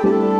Oh